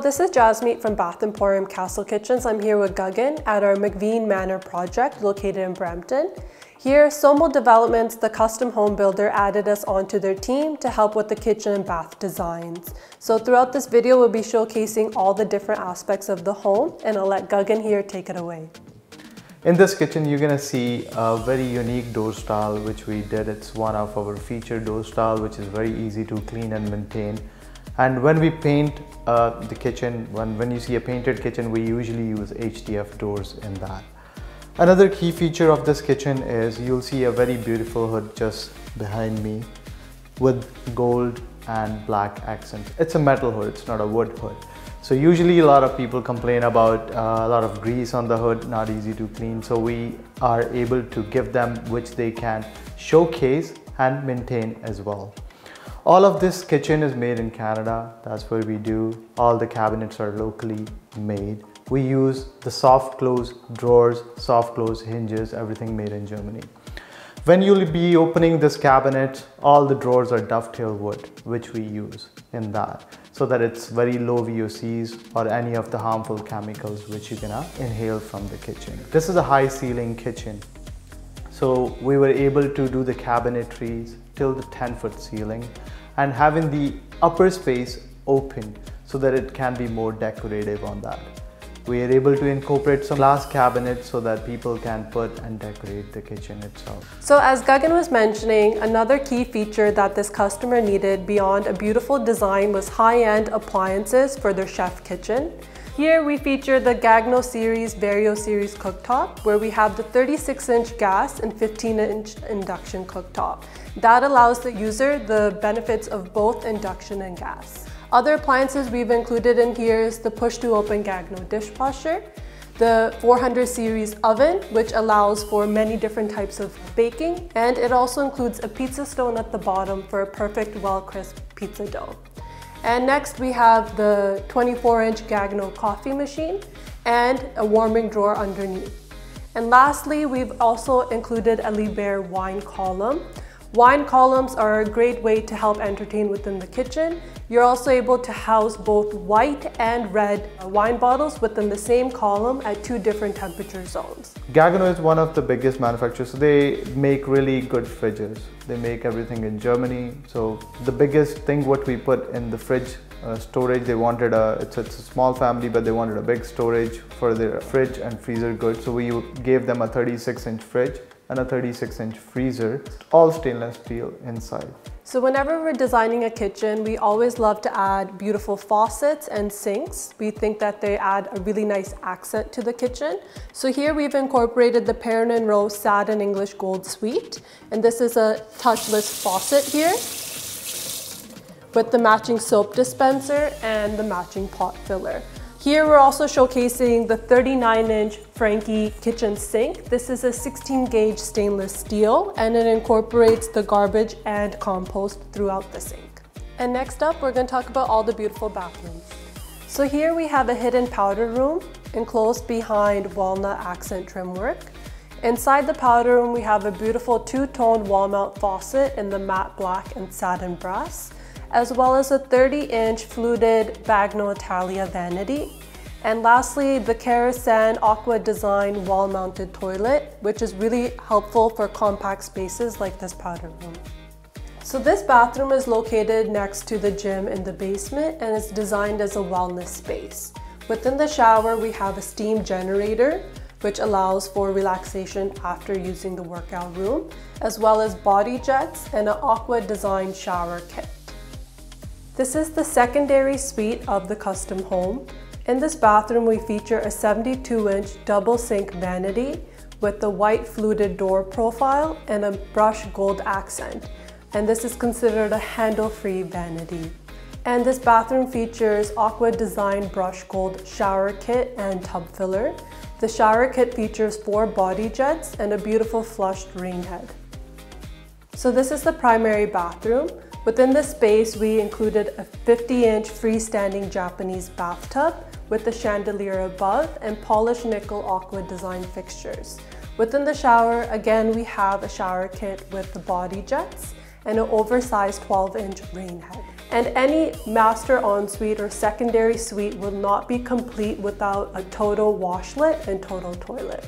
this is Jasmeet from Bath Emporium Castle Kitchens. I'm here with Gagan at our McVean Manor project located in Brampton. Here, Somo Developments, the custom home builder, added us onto their team to help with the kitchen and bath designs. So throughout this video, we'll be showcasing all the different aspects of the home and I'll let Gagan here take it away. In this kitchen, you're gonna see a very unique door style which we did. It's one of our featured door style which is very easy to clean and maintain. And when we paint uh, the kitchen, when, when you see a painted kitchen, we usually use HDF doors in that. Another key feature of this kitchen is you'll see a very beautiful hood just behind me with gold and black accents. It's a metal hood, it's not a wood hood. So usually a lot of people complain about uh, a lot of grease on the hood, not easy to clean. So we are able to give them which they can showcase and maintain as well. All of this kitchen is made in Canada. That's where we do. All the cabinets are locally made we use the soft close drawers, soft close hinges, everything made in Germany. When you'll be opening this cabinet, all the drawers are dovetail wood, which we use in that, so that it's very low VOCs or any of the harmful chemicals which you can inhale from the kitchen. This is a high ceiling kitchen. So we were able to do the cabinetries till the 10 foot ceiling and having the upper space open so that it can be more decorative on that we are able to incorporate some glass cabinets so that people can put and decorate the kitchen itself. So as Gagan was mentioning, another key feature that this customer needed beyond a beautiful design was high-end appliances for their chef kitchen. Here we feature the Gaggenau Series Vario Series cooktop where we have the 36 inch gas and 15 inch induction cooktop. That allows the user the benefits of both induction and gas. Other appliances we've included in here is the push to open Gaggenau dishwasher, the 400 series oven, which allows for many different types of baking, and it also includes a pizza stone at the bottom for a perfect well-crisp pizza dough. And next we have the 24 inch Gaggenau coffee machine and a warming drawer underneath. And lastly, we've also included a Liebherr wine column, Wine columns are a great way to help entertain within the kitchen. You're also able to house both white and red wine bottles within the same column at two different temperature zones. Gaggenau is one of the biggest manufacturers. So they make really good fridges. They make everything in Germany. So the biggest thing what we put in the fridge uh, storage, they wanted a, it's it's a small family, but they wanted a big storage for their fridge and freezer goods. So we gave them a 36 inch fridge and a 36 inch freezer, all stainless steel inside. So whenever we're designing a kitchen, we always love to add beautiful faucets and sinks. We think that they add a really nice accent to the kitchen. So here we've incorporated the Perrin & Rowe Satin English Gold Suite. And this is a touchless faucet here with the matching soap dispenser and the matching pot filler. Here we're also showcasing the 39 inch Franke kitchen sink. This is a 16 gauge stainless steel and it incorporates the garbage and compost throughout the sink. And next up, we're gonna talk about all the beautiful bathrooms. So here we have a hidden powder room enclosed behind walnut accent trim work. Inside the powder room, we have a beautiful two-toned wall mount faucet in the matte black and satin brass as well as a 30-inch fluted Bagno Italia vanity. And lastly, the Kerasan Aqua Design wall-mounted toilet, which is really helpful for compact spaces like this powder room. So this bathroom is located next to the gym in the basement and is designed as a wellness space. Within the shower, we have a steam generator, which allows for relaxation after using the workout room, as well as body jets and an aqua design shower kit. This is the secondary suite of the custom home. In this bathroom, we feature a 72-inch double sink vanity with the white fluted door profile and a brushed gold accent. And this is considered a handle-free vanity. And this bathroom features Aqua Design Brush Gold shower kit and tub filler. The shower kit features four body jets and a beautiful flushed rain head. So this is the primary bathroom. Within the space, we included a 50-inch freestanding Japanese bathtub with a chandelier above and polished nickel aqua design fixtures. Within the shower, again, we have a shower kit with the body jets and an oversized 12-inch rain head. And any master ensuite or secondary suite will not be complete without a TOTO washlet and TOTO toilet.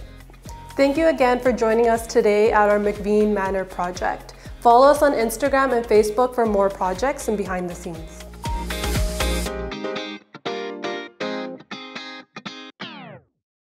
Thank you again for joining us today at our McVean Manor project. Follow us on Instagram and Facebook for more projects and behind the scenes.